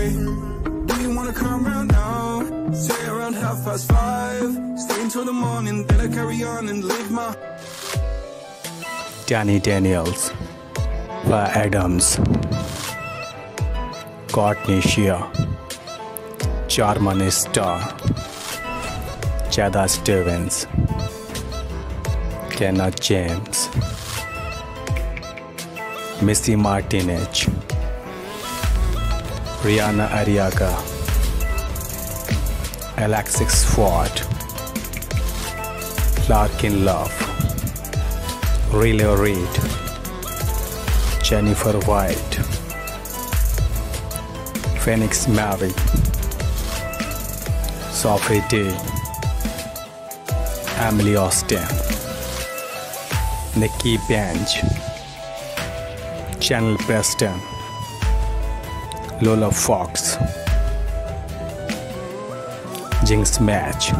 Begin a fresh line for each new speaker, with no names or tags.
Hey, do you wanna come round now? Around half past five. Stay until the morning, then I carry on and my.
Dani Daniels, Va Adams, Courtney Shea, Charmane Star, Jada Stevens, Kenna James, Missy Martinez, Rihanna Ariaga, Alexis Ford, Larkin Love, Riley Reid, Jennifer White, Phoenix Marie, Sophie Dee, Emily Austin, Nikki Benz, Chanel Preston, Lola Fox, Jynx Maze,